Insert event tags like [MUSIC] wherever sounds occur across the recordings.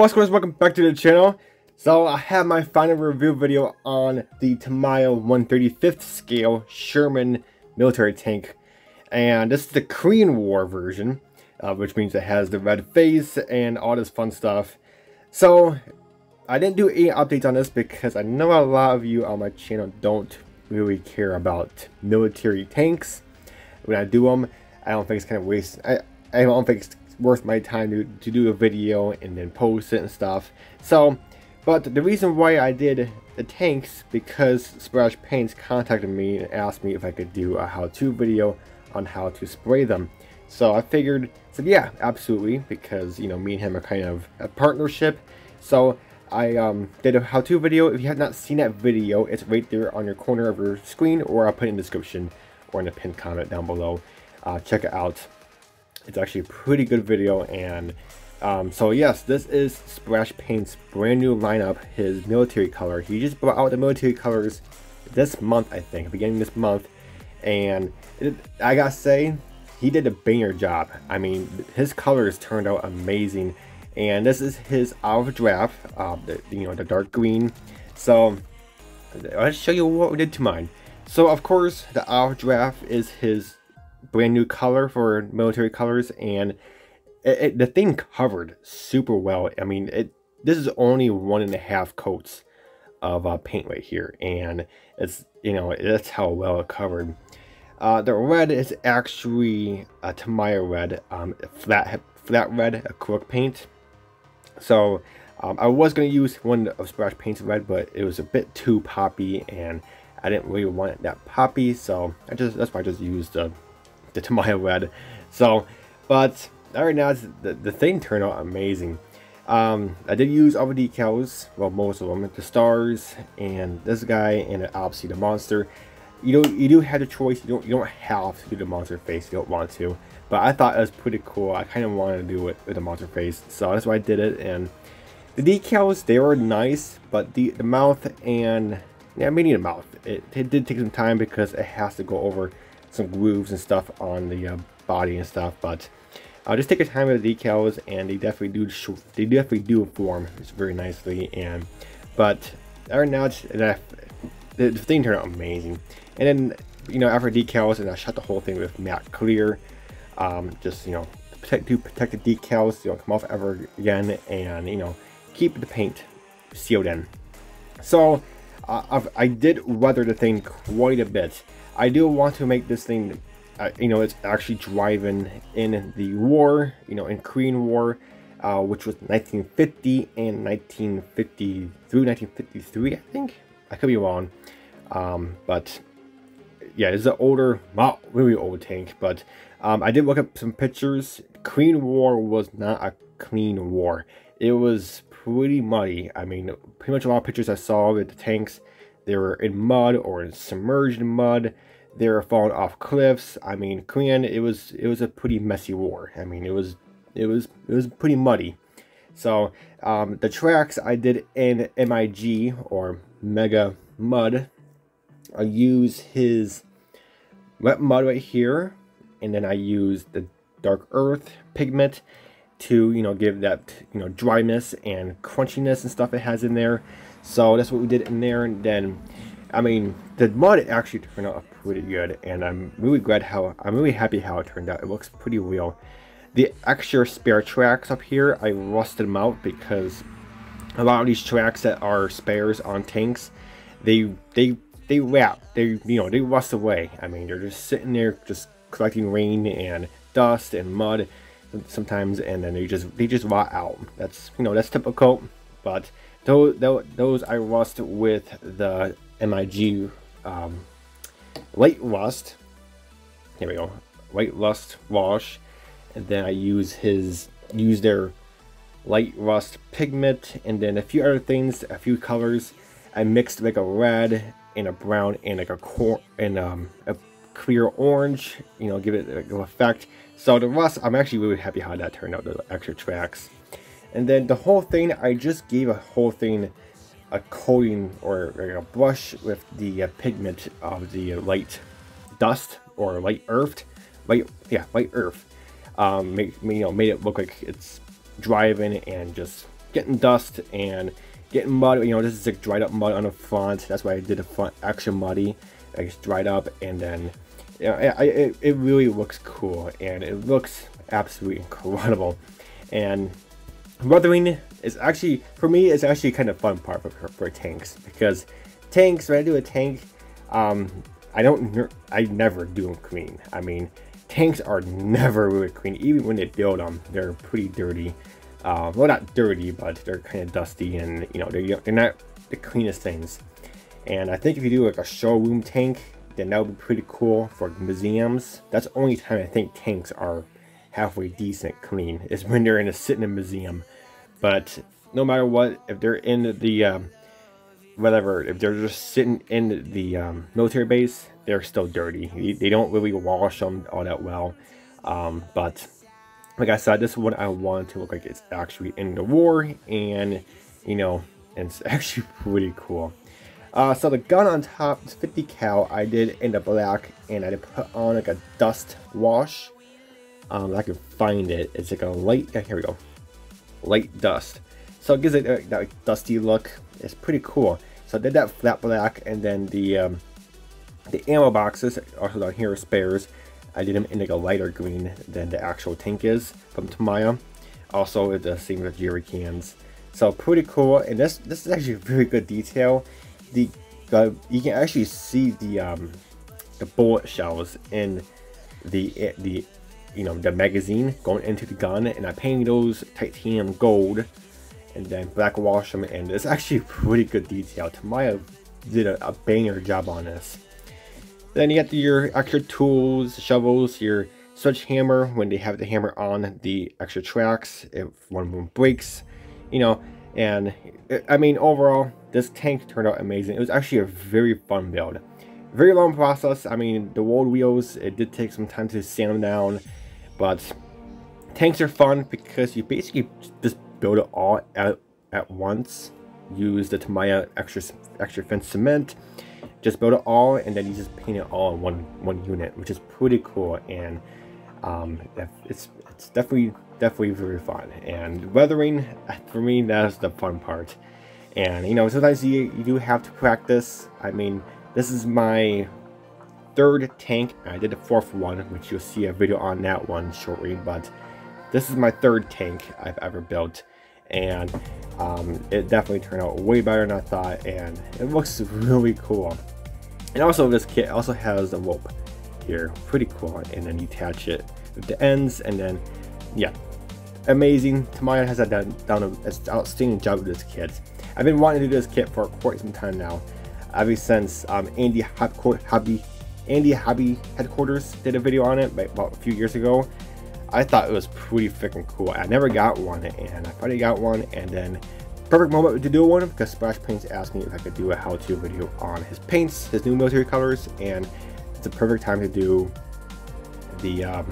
What's going on? Welcome back to the channel. So I have my final review video on the Tamiya 135th scale Sherman military tank. And this is the Korean War version, uh, which means it has the red face and all this fun stuff. So I didn't do any updates on this because I know a lot of you on my channel don't really care about military tanks. When I do them, I don't think it's kind of waste. I, I don't think it's worth my time to, to do a video and then post it and stuff. So, but the reason why I did the tanks because Splash Paints contacted me and asked me if I could do a how-to video on how to spray them. So I figured, said yeah, absolutely, because you know me and him are kind of a partnership. So I um, did a how-to video. If you have not seen that video, it's right there on your corner of your screen, or I'll put it in the description or in the pinned comment down below. Uh, check it out. It's actually a pretty good video and um, so yes, this is Splash Paint's brand new lineup, his military color. He just brought out the military colors this month, I think, beginning this month. And it, I gotta say, he did a banger job. I mean, his colors turned out amazing. And this is his olive drab, uh, the, you know, the dark green. So, I'll show you what we did to mine. So, of course, the olive drab is his brand new color for military colors and it, it, the thing covered super well. I mean, it this is only one and a half coats of uh, paint right here and it's you know that's how well it covered. Uh, the red is actually a Tamiya red, um, flat flat red acrylic paint. So um, I was going to use one of Splash Paint's red, but it was a bit too poppy and I didn't really want that poppy, so I just that's why I just used the the Tamiya red. So, but right now the, the thing turned out amazing. Um, I did use all the decals, well most of them, the stars and this guy and obviously the monster. You know, you do have the choice. You don't you don't have to do the monster face. You don't want to, but I thought it was pretty cool. I kind of wanted to do it with the monster face, so that's why I did it. And the decals they were nice, but the the mouth and yeah, maybe the mouth. It, it did take some time because it has to go over some grooves and stuff on the uh, body and stuff, but uh, just take your time with the decals, and they definitely do they definitely do form very nicely. And but right now, it's, the, thing turned out amazing. And then you know after decals, and I shot the whole thing with matte clear, um, just you know protect to protect the decals, you don't come off ever again, and you know keep the paint sealed in. So uh, i did weather the thing quite a bit. I do want to make this thing, uh, you know, it's actually driving in the war, you know, in Korean War, uh, which was 1950 and 1950 through 1953, I think. I could be wrong, um, but yeah, it's an older, not really old tank, but um, I did look up some pictures. Korean War was not a clean war. It was pretty muddy. I mean, pretty much a lot of pictures I saw with the tanks they were in mud or in submerged mud. They were falling off cliffs. I mean, Korean, it was it was a pretty messy war. I mean, it was it was it was pretty muddy. So um, the tracks I did in MIG or Mega Mud. I use his wet mud right here, and then I use the dark earth pigment to you know give that you know dryness and crunchiness and stuff it has in there. So that's what we did in there. And then I mean the mud actually turned out pretty good. And I'm really glad how I'm really happy how it turned out. It looks pretty real. The extra spare tracks up here I rusted them out because a lot of these tracks that are spares on tanks they they they wrap. They you know they rust away. I mean they're just sitting there just collecting rain and dust and mud sometimes and then they just they just rot out. That's you know that's typical but those those I rust with the MIG um, light rust. Here we go. Light rust wash. And then I use his use their light rust pigment. And then a few other things a few colors. I mixed like a red and a brown and like a core and um, a clear orange you know give it an effect so the rust, I'm actually really happy how that turned out, the extra tracks. And then the whole thing, I just gave a whole thing a coating or a brush with the uh, pigment of the light dust or light earth, light yeah light earth. Um, make, you know made it look like it's driving and just getting dust and getting mud. You know, this is like dried up mud on the front. That's why I did the front extra muddy. Like it's dried up and then it, it, it really looks cool and it looks absolutely incredible. And weathering is actually, for me, it's actually kind of fun part for, for tanks because tanks, when I do a tank, um, I don't, I never do them clean. I mean, tanks are never really clean. Even when they build them, they're pretty dirty. Uh, well, not dirty, but they're kind of dusty and, you know, they're, they're not the cleanest things. And I think if you do like a showroom tank, then that would be pretty cool for museums. That's the only time I think tanks are halfway decent clean, is when they're in a sitting in a museum. But no matter what, if they're in the, um, whatever, if they're just sitting in the um, military base, they're still dirty. They don't really wash them all that well. Um, but like I said, this is what I want to look like it's actually in the war, and you know, it's [LAUGHS] actually pretty cool. Uh, so the gun on top is 50 cal. I did in the black, and I put on like a dust wash. Um, I can find it. It's like a light. Here we go. Light dust. So it gives it uh, that dusty look. It's pretty cool. So I did that flat black, and then the um, the ammo boxes also down here are spares. I did them in like a lighter green than the actual tank is from Tamiya. Also, it's the same with jerry cans. So pretty cool, and this this is actually a very good detail the you can actually see the um, the bullet shells in the eh, the you know the magazine going into the gun, and I painted those titanium gold, and then black wash them, and it's actually pretty good detail. Tamiya did a, a banger job on this. Then you got your extra tools, shovels, your sledgehammer when they have the hammer on the extra tracks if one of them breaks, you know, and I mean overall this tank turned out amazing. It was actually a very fun build. Very long process. I mean, the road wheels, it did take some time to sand them down. But tanks are fun because you basically just build it all at, at once. Use the Tamiya extra, extra thin cement. Just build it all and then you just paint it all in one, one unit, which is pretty cool. And um, it's, it's definitely, definitely very fun. And weathering, for me, that's the fun part. And, you know, sometimes you, you do have to practice. I mean, this is my third tank. I did the fourth one, which you'll see a video on that one shortly. But this is my third tank I've ever built. And um, it definitely turned out way better than I thought. And it looks [LAUGHS] really cool. And also, this kit also has a rope here. Pretty cool. And then you attach it with the ends. And then, yeah, amazing. Tamiya has done, done an outstanding job with this kit. I've been wanting to do this kit for quite some time now. Ever since um, Andy Hobby, Andy Hobby Headquarters did a video on it about a few years ago. I thought it was pretty freaking cool. I never got one, and I finally got one, and then perfect moment to do one because Splash Paints asked me if I could do a how-to video on his paints, his new military colors, and it's a perfect time to do the um,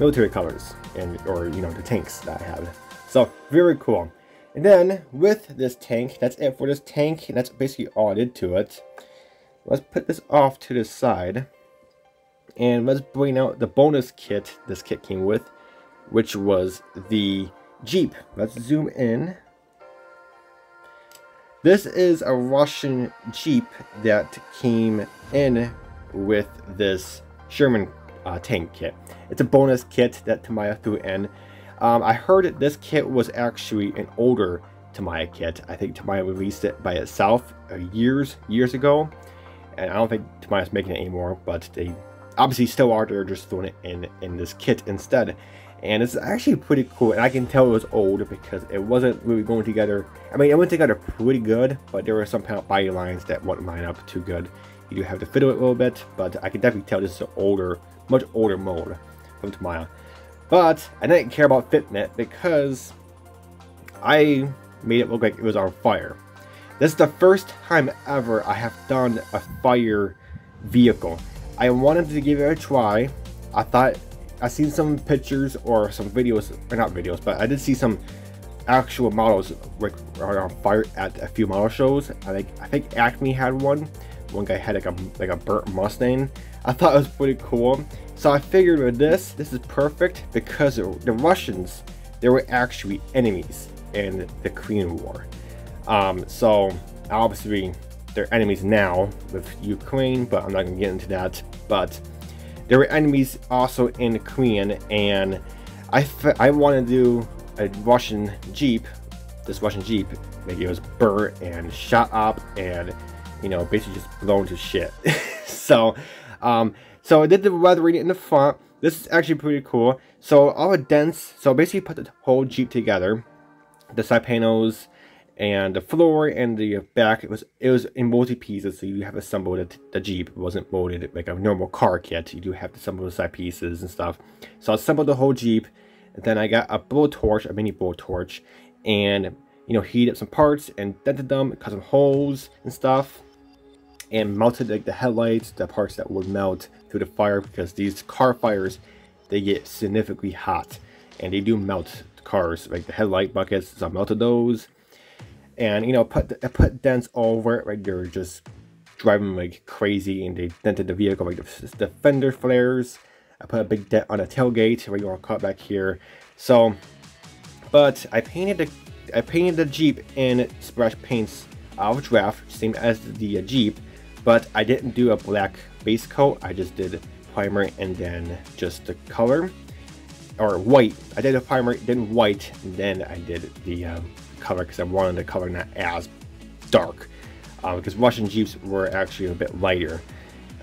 military colors and or you know the tanks that I have. So very cool. And then with this tank, that's it for this tank. And that's basically all I did to it. Let's put this off to the side. And let's bring out the bonus kit this kit came with, which was the Jeep. Let's zoom in. This is a Russian Jeep that came in with this Sherman uh, tank kit. It's a bonus kit that Tamiya threw in. Um, I heard that this kit was actually an older Tamiya kit. I think Tamiya released it by itself uh, years, years ago. And I don't think Tamiya's making it anymore, but they obviously still are. They're just throwing it in, in this kit instead. And it's actually pretty cool. And I can tell it was old because it wasn't really going together. I mean, it went together pretty good, but there were some body lines that wouldn't line up too good. You do have to fiddle it a little bit, but I can definitely tell this is an older, much older mold from Tamiya. But I didn't care about fitment because I made it look like it was on fire. This is the first time ever I have done a fire vehicle. I wanted to give it a try. I thought I seen some pictures or some videos, or not videos, but I did see some actual models like on fire at a few model shows. I think I think Acme had one. One guy had like a like a burnt Mustang. I thought it was pretty cool. So I figured with this, this is perfect because the Russians, they were actually enemies in the Korean War. Um, so obviously they're enemies now with Ukraine, but I'm not gonna get into that. But there were enemies also in the Korean, and I I want to do a Russian Jeep, this Russian Jeep, maybe it was burnt and shot up and you know basically just blown to shit. [LAUGHS] so, um, so I did the weathering in the front. This is actually pretty cool. So all the dents, so basically put the whole Jeep together, the side panels, and the floor and the back it was it was in multi pieces so you have assembled the, the jeep. It wasn't molded like a normal car kit. You do have to assemble the side pieces and stuff. So i assembled the whole jeep. And then i got a blowtorch a mini blowtorch and you know heat up some parts and dented them cut some holes and stuff and melted like the headlights the parts that would melt through the fire because these car fires they get significantly hot and they do melt cars. Like the headlight buckets so i melted those. And you know put I put dents all over it right they're just driving like crazy and they dented the vehicle like the, the fender flares. I put a big dent on the tailgate where you to cut back here. So but I painted the I painted the Jeep in splash paints. Out of draft same as the uh, Jeep but I didn't do a black base coat I just did primer and then just the color or white I did a primer then white and then I did the um, color because I wanted the color not as dark uh, because Russian Jeeps were actually a bit lighter.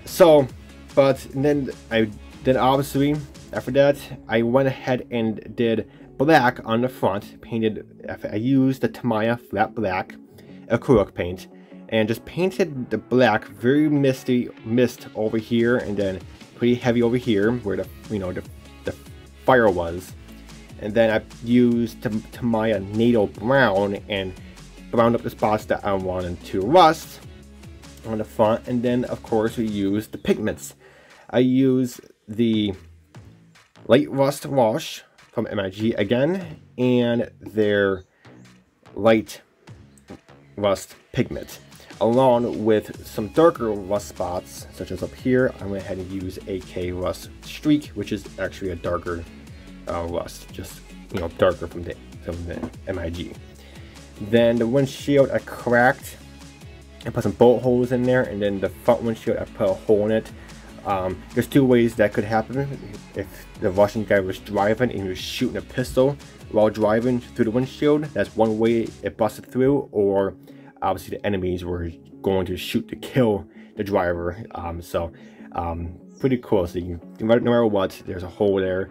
So, but then I then obviously after that I went ahead and did black on the front, painted. I used the Tamiya flat black acrylic paint and just painted the black very misty mist over here and then pretty heavy over here where the you know the, the fire was and then I used Tamiya NATO Brown and browned up the spots that I wanted to rust on the front. And then, of course, we use the pigments. I use the Light Rust Wash from MIG again, and their Light Rust Pigment, along with some darker rust spots, such as up here. I went ahead and used AK Rust Streak, which is actually a darker uh, rust, just you know darker from the from the MIG. Then the windshield I cracked and put some bolt holes in there, and then the front windshield I put a hole in it. Um, there's two ways that could happen. If the Russian guy was driving and he was shooting a pistol while driving through the windshield, that's one way it busted through, or obviously the enemies were going to shoot to kill the driver. Um, so um, pretty cool. So you, no matter what, there's a hole there.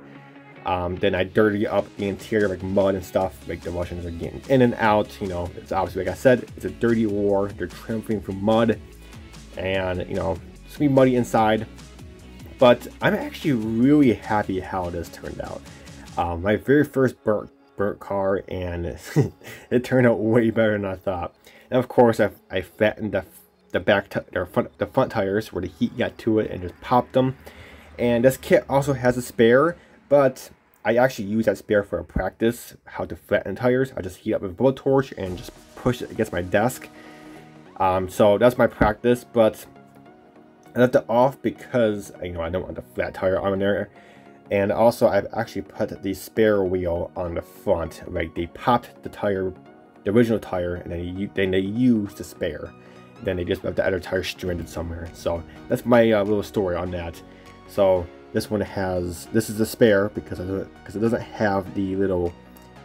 Um, then I dirty up the interior like mud and stuff. Like the Russians are getting in and out. You know, it's obviously like I said, it's a dirty war. They're trampling through mud, and you know, it's gonna be muddy inside. But I'm actually really happy how this turned out. Um, my very first burnt burnt car, and [LAUGHS] it turned out way better than I thought. And of course, I, I fattened the the back or front the front tires where the heat got to it and just popped them. And this kit also has a spare but I actually use that spare for a practice how to flatten tires. I just heat up with a blowtorch and just push it against my desk. Um, so that's my practice, but I left it off because you know I don't want the flat tire on there. And also I've actually put the spare wheel on the front. Like they popped the tire, the original tire, and then they, then they used the spare. Then they just left the other tire stranded somewhere. So that's my uh, little story on that. So this one has, this is the spare because it, because it doesn't have the little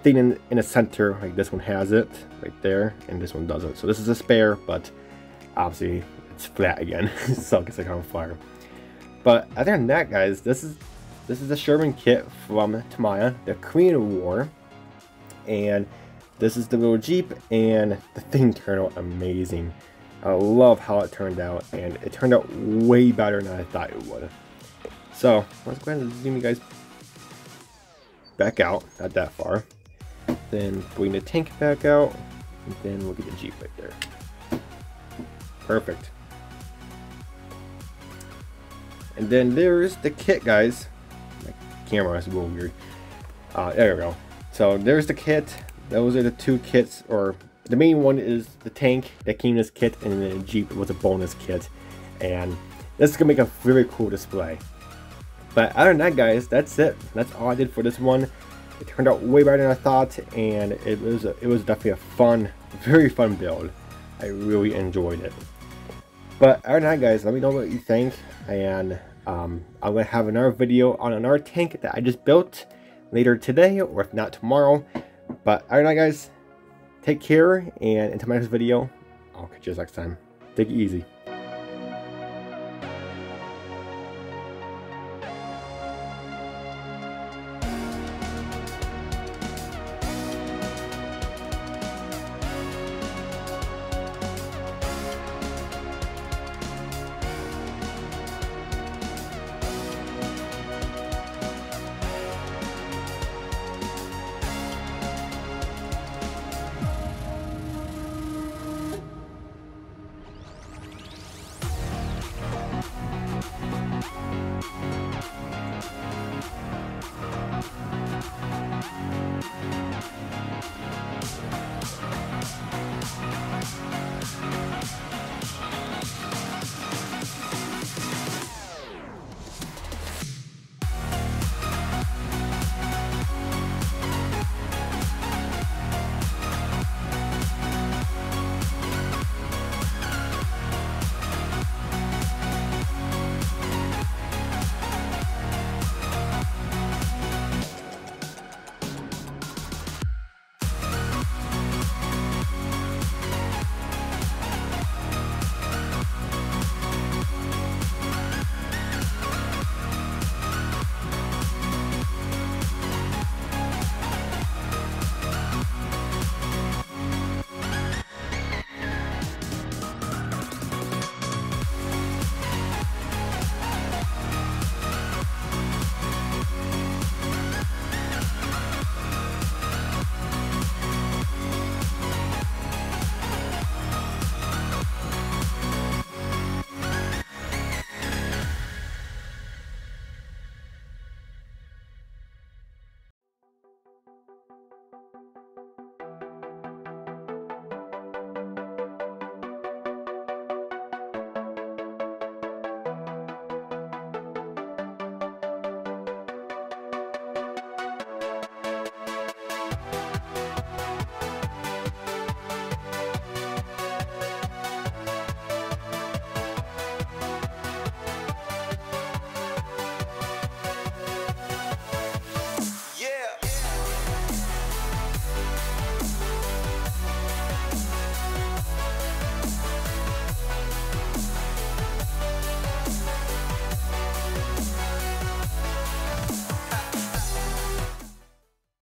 thing in, in the center, like this one has it right there, and this one doesn't. So this is a spare, but obviously it's flat again, [LAUGHS] so it gets like on fire. But other than that, guys, this is this is the Sherman kit from Tamiya, the Korean War, and this is the little Jeep, and the thing turned out amazing. I love how it turned out, and it turned out way better than I thought it would. So, let's go ahead and zoom you guys back out, not that far. Then bring the tank back out, and then we'll get the Jeep right there. Perfect. And then there's the kit, guys. My camera is a little weird. Uh, there we go. So there's the kit. Those are the two kits, or the main one is the tank that came in this kit, and the Jeep was a bonus kit. And this is gonna make a very cool display. But other than that, guys, that's it. That's all I did for this one. It turned out way better than I thought, and it was a, it was definitely a fun, [LAUGHS] very fun build. I really enjoyed it. But other than that, guys, let me know what you think, and um, I'm gonna have another video on another tank that I just built later today, or if not tomorrow. But than that, guys, take care, and until my next video, I'll catch you guys next time. Take it easy.